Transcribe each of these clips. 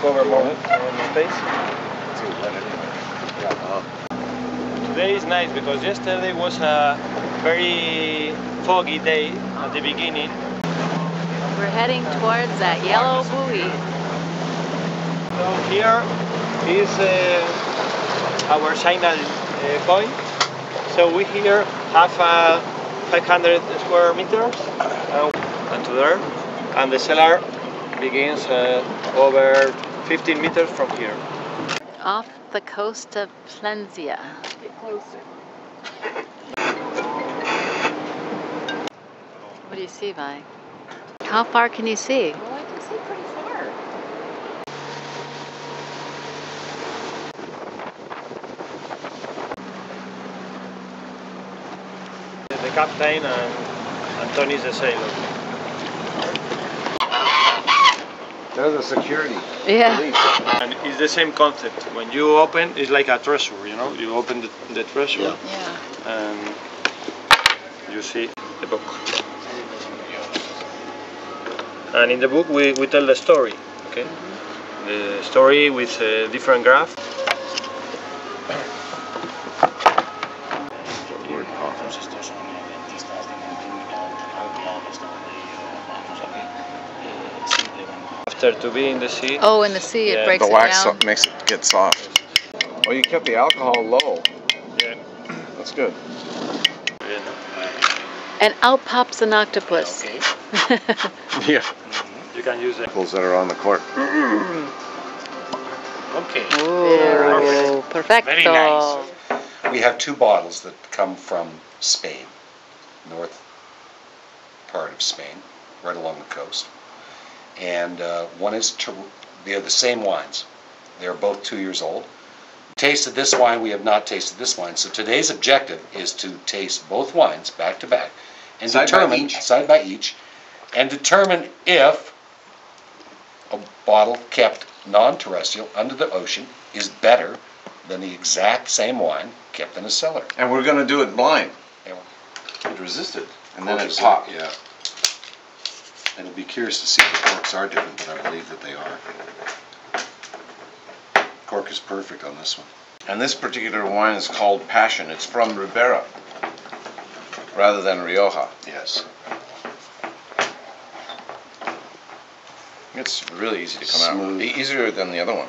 cover more space. Today is nice because yesterday was a very foggy day at the beginning. We're heading towards that yellow buoy. So here is uh, our signal uh, point. So we here have uh, 500 square meters uh, and to there, and the cellar begins uh, over 15 meters from here. Off the coast of Plentzia. What do you see, Vi? How far can you see? Well, I can see pretty far. The, the captain and Anthony is the sailor. There's a security. Yeah. Police. And it's the same concept. When you open, it's like a treasure, you know? You open the, the treasure Yeah. Yeah. and you see the book. And in the book, we, we tell the story, okay? The story with a different graph. After to be in the sea, Oh, in the sea, Yeah, it breaks The it wax down. so- makes it get soft. Well, you kept the alcohol low. yeah, That's good. And out pops an octopus. Yeah. Mm-hmm. you can use it. People that are on the court. Okay. Ooh, perfecto. Very nice. We have two bottles that come from Spain, north part of Spain, right along the coast. And uh, one is, Ter- they're the same wines. They're both two years old. Tasted this wine, we have not tasted this wine. So today's objective is to taste both wines back to back and Side by determine, each. side by each, and determine if a bottle kept non-terrestrial under the ocean is better than the exact same wine kept in a cellar. And we're gonna do it blind. Yeah. It resisted, and then it popped. Yeah. And it'll be curious to see if the corks are different, but I believe that they are. Cork is perfect on this one. And this particular wine is called Passion. It's from Ribera, rather than Rioja. Yes. It's really easy to come out. Smooth. E- Easier than the other one.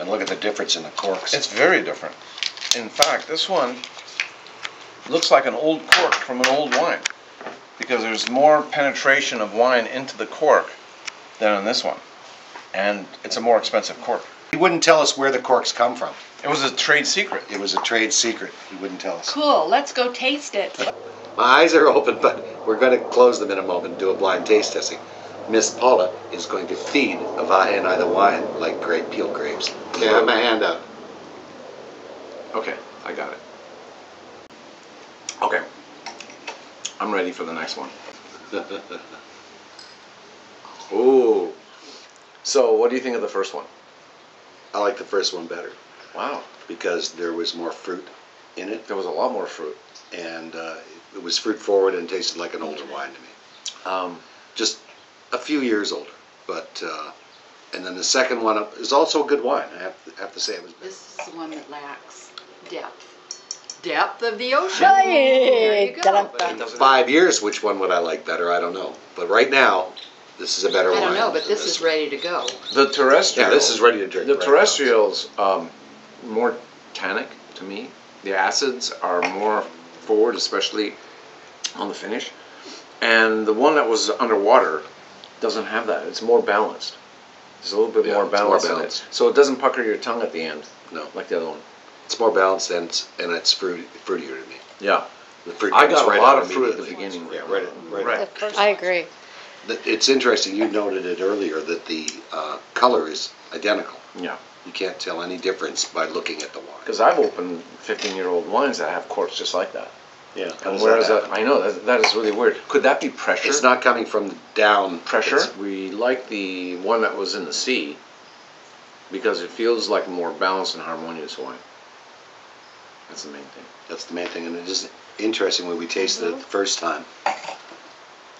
And look at the difference in the corks. It's very different. In fact, this one looks like an old cork from an old wine because there's more penetration of wine into the cork than in this one. And it's a more expensive cork. He wouldn't tell us where the corks come from. It was a trade secret. It was a trade secret. He wouldn't tell us. Cool. Let's go taste it. My eyes are open, but we're going to close them in a moment and do a blind taste testing. Miss Paula is going to feed Avahe and I the wine like great peel grapes. Okay, I have my hand out. Okay, I got it. Okay. I'm ready for the next one. Ooh. So, what do you think of the first one? I like the first one better Wow. because there was more fruit in it, There was a lot more fruit. and uh, it was fruit forward and tasted like an older wine to me. Um, Just a few years older, but uh, and then the second one is also a good wine. I have to, have to say it was. This is the one that lacks depth. Depth of the ocean. There you go. In the five years, which one would I like better? I don't know. But right now, this is a better one. I wine. don't know, but than this is ready to go. the terrestrial. Yeah, this is ready to drink. The right now. terrestrials, um, more tannic to me. The acids are more forward, especially on the finish. And the one that was underwater doesn't have that. It's more balanced. There's a little bit Yeah, more it's more balance in balanced. it. So it doesn't pucker your tongue at the end No, like the other one. It's more balanced and it's, and it's fruity, fruitier to me. Yeah. The fruit I comes got a right lot out of fruit at the immediately. beginning. Yeah, right. at- right. Right. at- I agree. The- It's interesting. You noted it earlier that the uh, color is identical. Yeah. You can't tell any difference by looking at the wine. Because I've opened 15 year old wines that have corks just like that. Yeah. And whereas that, I know that, that is really weird. Could that be pressure? It's not coming from the down. pressure. It's- We like the one that was in the sea because it feels like a more balanced and harmonious wine. That's the main thing. That's the main thing, and it is interesting when we tasted it the mm-hmm. first time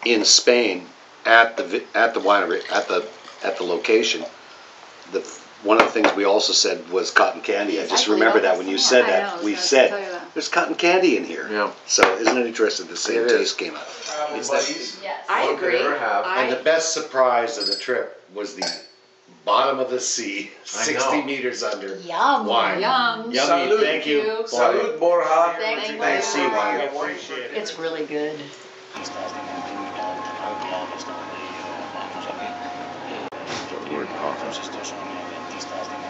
in Spain at the vi- at the winery at the at the location. the, one of the things we also said was cotton candy. I just Exactly, remember that that when you said one. I that, was we said, that. there's cotton candy in here. Yeah. So isn't it interesting, the same It is. taste came out. It's that- Yes. I agree. ever have. And the best surprise of the trip was the bottom of the sea, sixty meters under. Yum. Wine. yum. Yummy, Salud. thank you. Thank you. Salud, Borja. Thank you. Thanks, sea wine. It's really good. Word coffee.